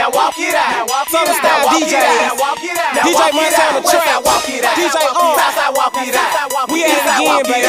Now walk it out. Southern style DJ. DJ Montana Trap. DJ On. We at it again, baby.